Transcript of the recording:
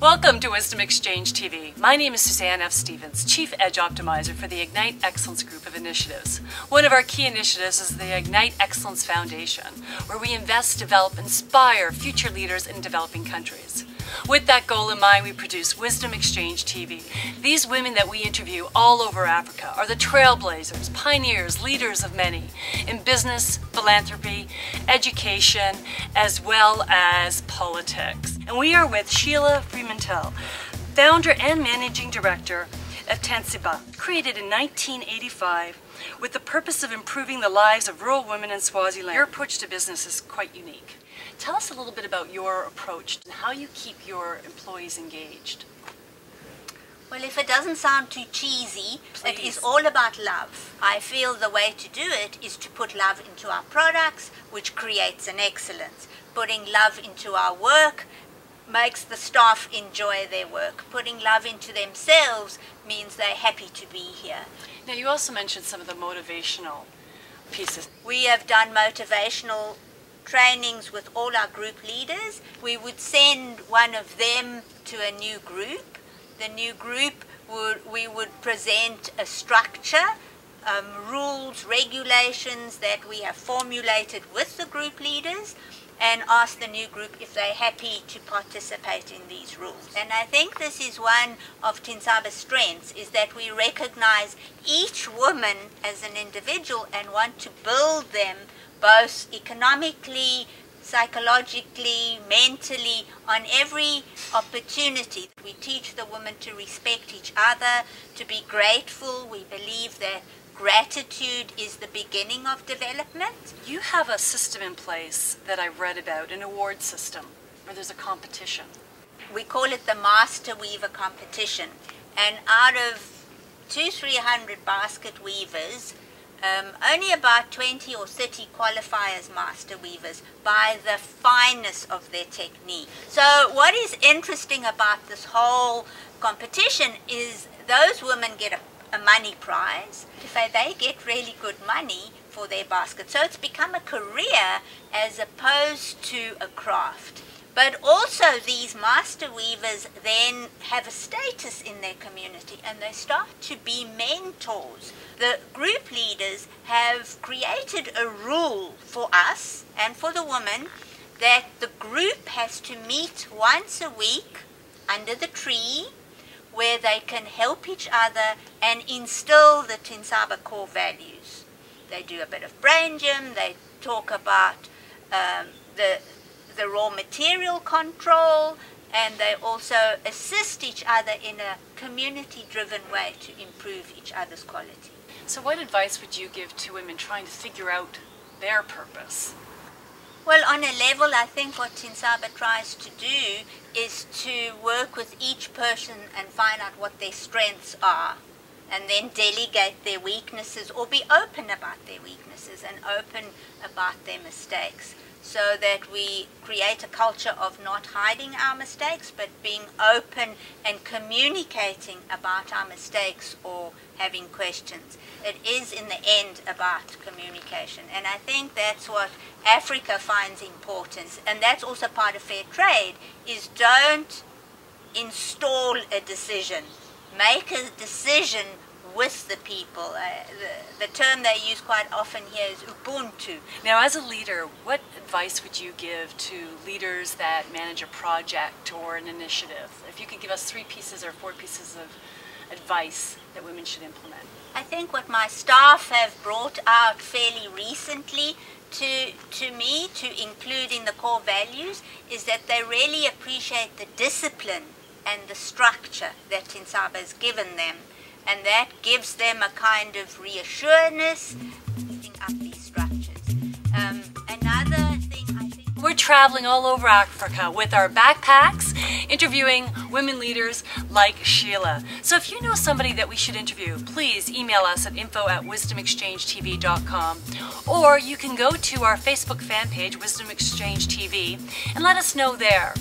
Welcome to Wisdom Exchange TV. My name is Suzanne F. Stevens, Chief Edge Optimizer for the Ignite Excellence Group of Initiatives. One of our key initiatives is the Ignite Excellence Foundation, where we invest, develop, inspire future leaders in developing countries. With that goal in mind, we produce Wisdom Exchange TV. These women that we interview all over Africa are the trailblazers, pioneers, leaders of many in business, philanthropy, education, as well as politics. And we are with Sheila Freemantle, founder and managing director of Tintsaba, created in 1985 with the purpose of improving the lives of rural women in Swaziland. Your approach to business is quite unique. Tell us a little bit about your approach and how you keep your employees engaged. Well, if it doesn't sound too cheesy, it Please. is all about love. I feel the way to do it is to put love into our products, which creates an excellence. Putting love into our work makes the staff enjoy their work. Putting love into themselves means they're happy to be here. Now, you also mentioned some of the motivational pieces. We have done motivational trainings with all our group leaders. We would send one of them to a new group. The new group would we would present a structure, um, rules, regulations that we have formulated with the group leaders and ask the new group if they're happy to participate in these rules. And I think this is one of Tintsaba's strengths is that we recognize each woman as an individual and want to build them both economically, psychologically, mentally, on every opportunity. We teach the women to respect each other, to be grateful. We believe that gratitude is the beginning of development. You have a system in place that I read about, an award system, where there's a competition. We call it the Master Weaver Competition. And out of two, three hundred basket weavers, um, only about 20 or 30 qualify as master weavers by the fineness of their technique. So what is interesting about this whole competition is those women get a, a money prize. They get really good money for their basket. So it's become a career as opposed to a craft. But also these master weavers then have a status in their community and they start to be mentors. The group leaders have created a rule for us and for the women that the group has to meet once a week under the tree where they can help each other and instill the Tintsaba core values. They do a bit of brain gym, they talk about um, the the raw material control and they also assist each other in a community driven way to improve each other's quality. So, what advice would you give to women trying to figure out their purpose? Well, on a level, I think what Tintsaba tries to do is to work with each person and find out what their strengths are and then delegate their weaknesses or be open about their weaknesses and open about their mistakes so that we create a culture of not hiding our mistakes but being open and communicating about our mistakes or having questions. It is in the end about communication and I think that's what Africa finds important and that's also part of fair trade is don't install a decision. Make a decision with the people. Uh, the, the term they use quite often here is Ubuntu. Now, as a leader, what advice would you give to leaders that manage a project or an initiative? If you could give us three pieces or four pieces of advice that women should implement. I think what my staff have brought out fairly recently to, to me to include in the core values is that they really appreciate the discipline and the structure that Tintsaba has given them and that gives them a kind of reassurance up these structures. Um, another thing I think We're traveling all over Africa with our backpacks, interviewing women leaders like Sheila. So if you know somebody that we should interview, please email us at info at wisdomexchangetv.com or you can go to our Facebook fan page, Wisdom Exchange TV, and let us know there.